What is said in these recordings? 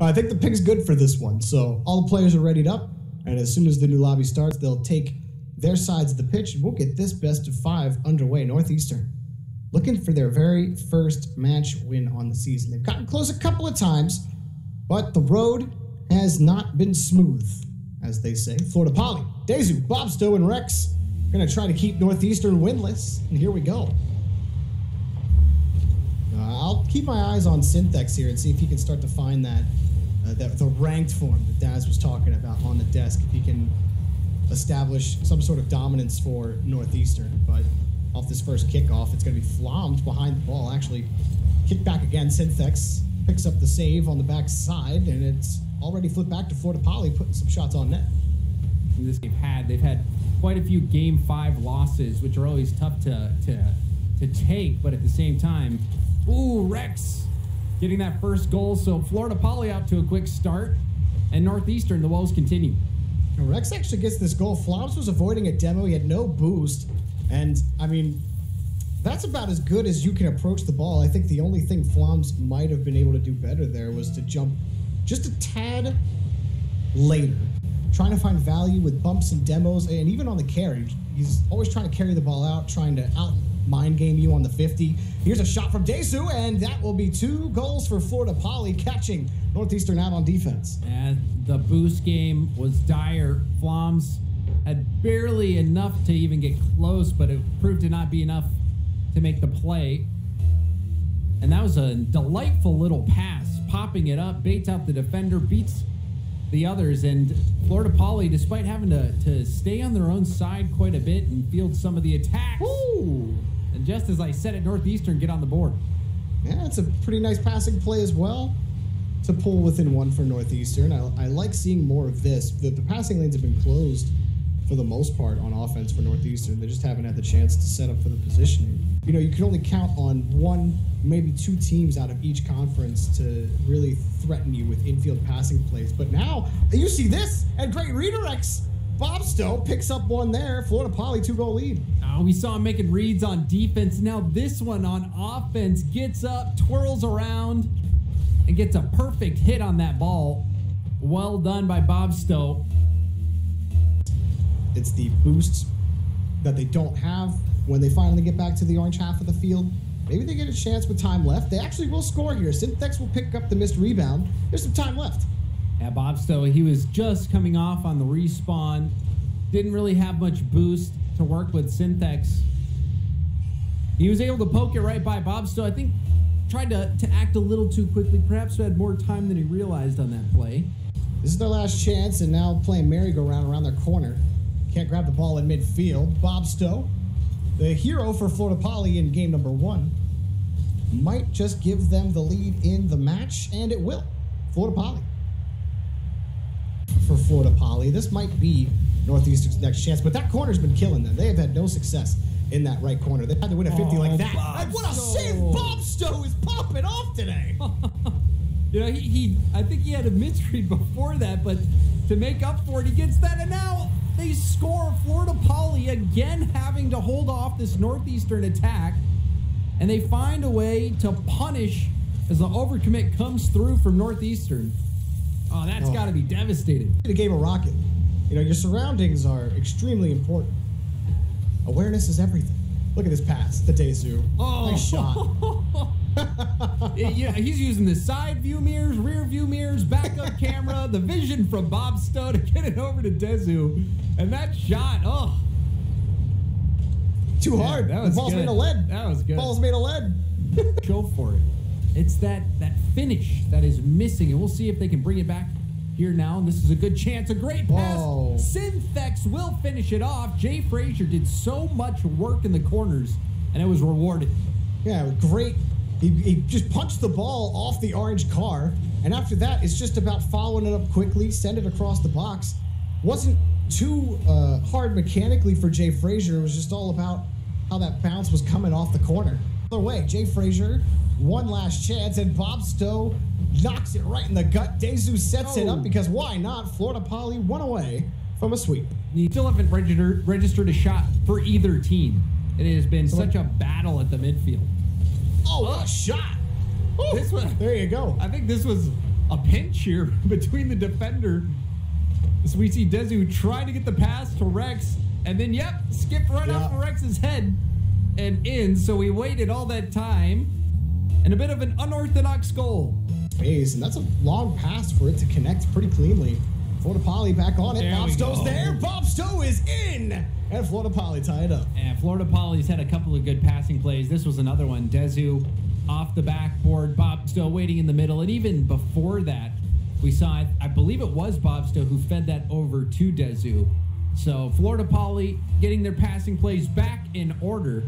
I think the pick's good for this one. So all the players are readied up, and as soon as the new lobby starts, they'll take their sides of the pitch, and we'll get this best of five underway. Northeastern looking for their very first match win on the season. They've gotten close a couple of times, but the road has not been smooth, as they say. Florida Poly, Dezu, Bobsto, and Rex are gonna try to keep Northeastern winless, and here we go. Uh, I'll keep my eyes on Synthex here and see if he can start to find that, uh, that the ranked form that Daz was talking about on the desk. If he can establish some sort of dominance for Northeastern, but off this first kickoff, it's going to be Flommed behind the ball. Actually, kick back again. Synthex picks up the save on the back side, and it's already flipped back to Florida Poly, putting some shots on net. This they've had they've had quite a few game five losses, which are always tough to to to take, but at the same time, ooh, Rex getting that first goal. So Florida Poly out to a quick start, and Northeastern the woes continue. Rex actually gets this goal. Floms was avoiding a demo. He had no boost. And I mean, that's about as good as you can approach the ball. I think the only thing Floms might have been able to do better there was to jump just a tad later, trying to find value with bumps and demos, and even on the carry. He's always trying to carry the ball out, trying to out mind game you on the 50. Here's a shot from Dezu, and that will be two goals for Florida Poly, catching Northeastern out on defense. And the boost game was dire. Floms had barely enough to even get close, but it proved to not be enough to make the play. And that was a delightful little pass, popping it up, baits out the defender, beats the others. And Florida Poly, despite having to, to stay on their own side quite a bit and field some of the attacks, Ooh. And just as I said it, Northeastern get on the board. Yeah, it's a pretty nice passing play as well to pull within one for Northeastern. I, I like seeing more of this. The, the passing lanes have been closed for the most part on offense for Northeastern. They just haven't had the chance to set up for the positioning. You know, you can only count on one, maybe two teams out of each conference to really threaten you with infield passing plays. But now you see this and great redirects. Bob Stowe picks up one there. Florida Poly two goal lead. Oh, we saw him making reads on defense. Now this one on offense gets up, twirls around, and gets a perfect hit on that ball. Well done by Bob Stowe. It's the boosts that they don't have when they finally get back to the orange half of the field. Maybe they get a chance with time left. They actually will score here. Synthex will pick up the missed rebound. There's some time left. Yeah, Bob Stowe, he was just coming off on the respawn. Didn't really have much boost to work with Synthex. He was able to poke it right by Bob Stowe. I think tried to, to act a little too quickly. Perhaps had more time than he realized on that play. This is their last chance, and now playing merry-go-round around their corner. Can't grab the ball in midfield. Bob Stowe, the hero for Florida Poly in game number one, might just give them the lead in the match, and it will. Florida Poly. For Florida Poly, this might be Northeastern's next chance, but that corner's been killing them. They have had no success in that right corner. They've had to win a 50 Oh, like that. Bob And what a Stowe. save Bob Stowe is popping off today. You know, he, he I think he had a misread before that, but to make up for it, he gets that, and now they score. Florida Poly again having to hold off this Northeastern attack, and they find a way to punish as the overcommit comes through from Northeastern. Oh, that's Oh. got to be devastating. the game of rocket. You know, your surroundings are extremely important. Awareness is everything. Look at this pass to Dezu. Oh. Nice shot. Yeah, he's using the side view mirrors, rear view mirrors, backup camera, the vision from Bob Stowe to get it over to Dezu. And that shot, oh, Too Yeah, hard. that the was ball's good. made of lead. That was good. Ball's made of lead. go for it. It's that that finish that is missing, and we'll see if they can bring it back here now. And this is a good chance, a great pass. Whoa. Synthex will finish it off. Jay Frazier did so much work in the corners, and it was rewarded. Yeah, great. He, he just punched the ball off the orange car, and after that, it's just about following it up quickly, send it across the box. Wasn't too uh, hard mechanically for Jay Frazier. It was just all about how that bounce was coming off the corner. Other way, Jay Frazier, one last chance, and Bob Stowe knocks it right in the gut. Dezu sets it Oh. up because why not? Florida Poly one away from a sweep. You still haven't registered registered a shot for either team. It has been such a battle at the midfield. Oh, what a shot! Ooh, This one- There you go. I think this was a pinch here between the defender. So we see Dezu trying to get the pass to Rex, and then yep, skip right Yeah. off of Rex's head and in. So we waited all that time, and a bit of an unorthodox goal. Phase, and that's a long pass for it to connect pretty cleanly. Florida Poly back on it. There Bob Stowe's go. there. Bob Stowe is in. And Florida Poly tie it up. And Florida Poly's had a couple of good passing plays. This was another one. Dezu off the backboard, Bob Stowe waiting in the middle, and even before that, we saw I believe it was Bob Stowe who fed that over to Dezu. So Florida Poly getting their passing plays back in order.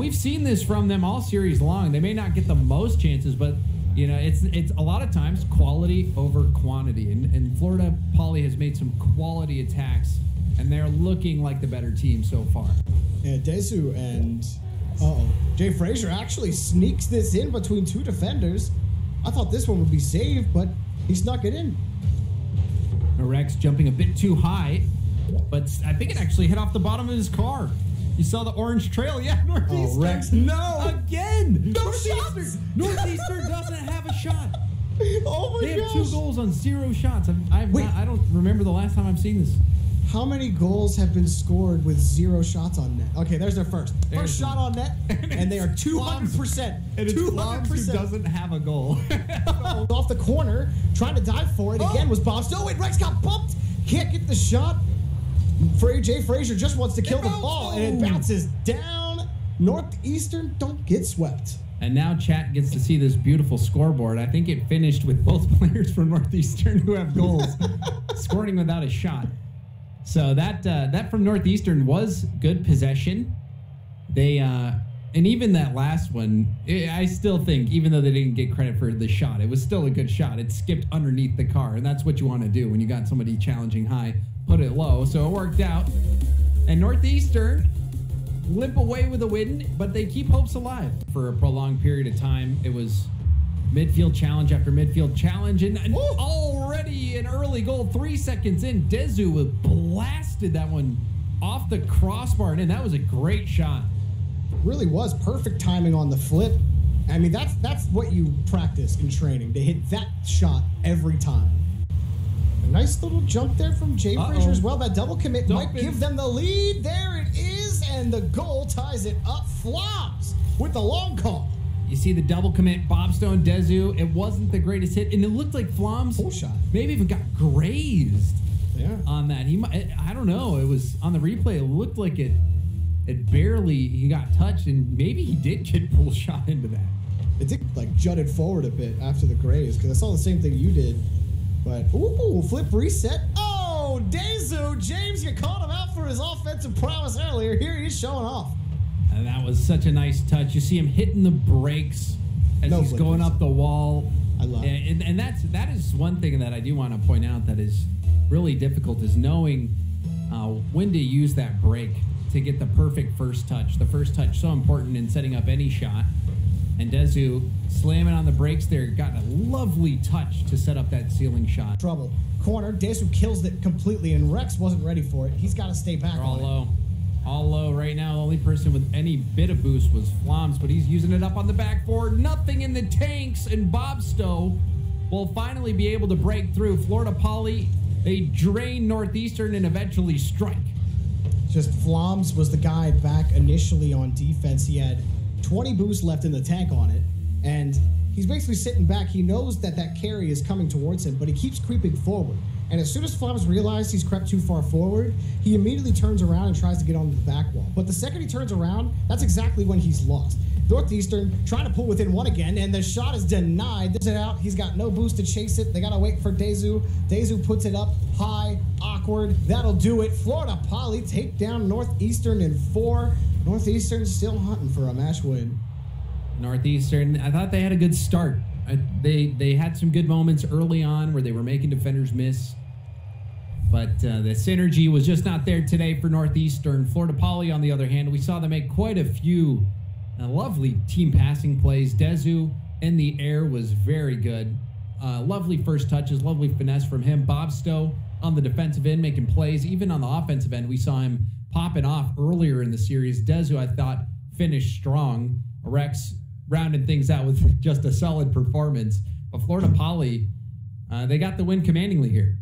We've seen this from them all series long. They may not get the most chances, but you know, it's it's a lot of times quality over quantity. And, and Florida Poly has made some quality attacks, and they're looking like the better team so far. Yeah, Dezu and uh-oh. Jay Frazier actually sneaks this in between two defenders. I thought this one would be saved, but he snuck it in. Rex jumping a bit too high, but I think it actually hit off the bottom of his car. You saw the orange trail, yeah. Northeastern. Oh, Rex, no. again. No Northeastern. shots. Northeastern doesn't have a shot. Oh my They have gosh. two goals on zero shots. I've, I've Wait. not, I don't remember the last time I've seen this. How many goals have been scored with zero shots on net? Okay, there's their first. There's first shot on net, and they are 200%. And it's Floms who 200%. doesn't have a goal. off the corner, trying to dive for it oh. again Oh. was Bob Stowe. Wait, Rex got bumped. Can't get the shot. Fra- Jay Frazier just wants to kill It the bounced. ball, and it bounces down. Northeastern don't get swept. and now chat gets to see this beautiful scoreboard. I think it finished with both players from Northeastern who have goals scoring without a shot. So that uh, that from Northeastern was good possession. They uh, and even that last one, I I still think even though they didn't get credit for the shot, it was still a good shot. It skipped underneath the car, and that's what you want to do when you got somebody challenging high, put it low. So it worked out. And Northeastern limp away with a win, but they keep hopes alive for a prolonged period of time. It was midfield challenge after midfield challenge, and Woo! already an early goal, three seconds in, Dezu blasted that one off the crossbar, and that was a great shot. Really was perfect timing on the flip. I mean, that's that's what you practice in training to hit that shot every time. Nice little jump there from Jay Uh-oh. Frazier as well. That double commit might Dumping. give them the lead. There it is, and the goal ties it up. Floms with the long call. You see the double commit, Bobstone, Dezu. It wasn't the greatest hit, and it looked like Flom's Full shot. maybe even got grazed. Yeah. on that. He might, I don't know. It was on the replay. It looked like it, it barely he got touched, and maybe he did get pull shot into that. It did like jutted forward a bit after the graze because I saw the same thing you did. But ooh, flip reset. Oh, Dezu, James, you called him out for his offensive prowess earlier. Here he's showing off. And that was such a nice touch. You see him hitting the brakes as No he's going up the wall. I love it. and, and that's that is one thing that I do want to point out that is really difficult is knowing uh, when to use that break to get the perfect first touch. The first touch so important in setting up any shot. And Dezu slamming on the brakes there got a lovely touch to set up that ceiling shot. Trouble. Corner. Dezu kills it completely, and Rex wasn't ready for it. He's got to stay back They're all on it. low. All low right now. The only person with any bit of boost was Floms, but he's using it up on the backboard. Nothing in the tanks, and Bob Stowe will finally be able to break through. Florida Poly, they drain Northeastern and eventually strike. Just Floms was the guy back initially on defense. He had 20 boosts left in the tank on it, and he's basically sitting back. He knows that that carry is coming towards him, but he keeps creeping forward. And as soon as Floms realizes he's crept too far forward, he immediately turns around and tries to get onto the back wall. But the second he turns around, that's exactly when he's lost. Northeastern trying to pull within one again, and the shot is denied. This it out. He's got no boost to chase it. They gotta wait for Dezu. Dezu puts it up high, awkward. That'll do it. Florida Poly take down Northeastern in four. Northeastern still hunting for a match win. Northeastern, I thought they had a good start. I, they they had some good moments early on where they were making defenders miss, but uh, the synergy was just not there today for Northeastern. Florida Poly, on the other hand, we saw them make quite a few uh, lovely team passing plays. Dezu in the air was very good. Uh, lovely first touches, lovely finesse from him. Bob Stowe on the defensive end making plays. Even on the offensive end, we saw him popping off earlier in the series. Dezu, I thought, finished strong. Rex rounded things out with just a solid performance. But Florida Poly, uh, they got the win commandingly here.